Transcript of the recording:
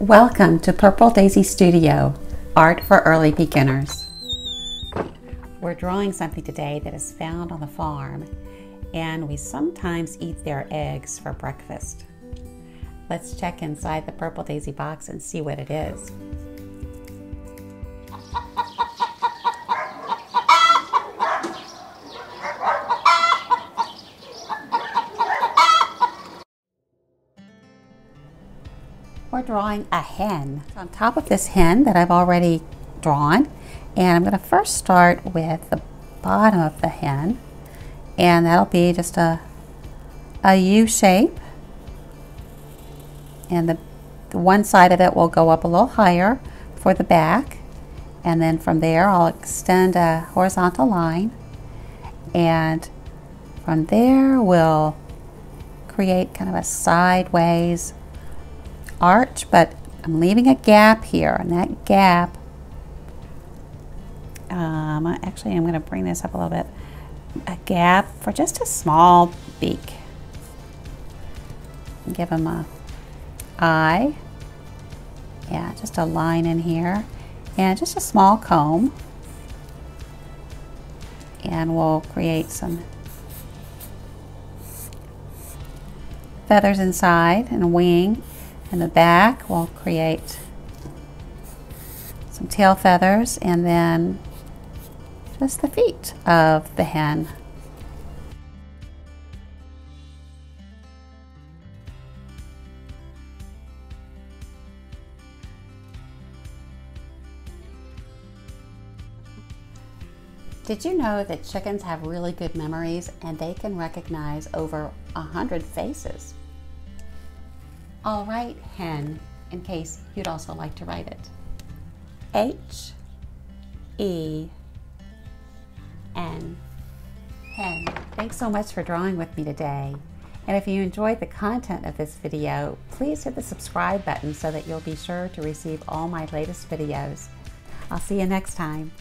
Welcome to Purple Daisy Studio, Art for Early Beginners. We're drawing something today that is found on the farm, and we sometimes eat their eggs for breakfast. Let's check inside the Purple Daisy box and see what it is. We're drawing a hen. On top of this hen that I've already drawn, and I'm going to first start with the bottom of the hen, and that'll be just a, a U shape, and the, the one side of it will go up a little higher for the back, and then from there I'll extend a horizontal line, and from there we'll create kind of a sideways arch, but I'm leaving a gap here, and that gap, um, actually I'm going to bring this up a little bit, a gap for just a small beak. Give him a eye, yeah, just a line in here, and just a small comb, and we'll create some feathers inside and a wing in the back, we'll create some tail feathers and then just the feet of the hen. Did you know that chickens have really good memories and they can recognize over a hundred faces? I'll write hen in case you'd also like to write it. H E N hen. Thanks so much for drawing with me today. And if you enjoyed the content of this video, please hit the subscribe button so that you'll be sure to receive all my latest videos. I'll see you next time.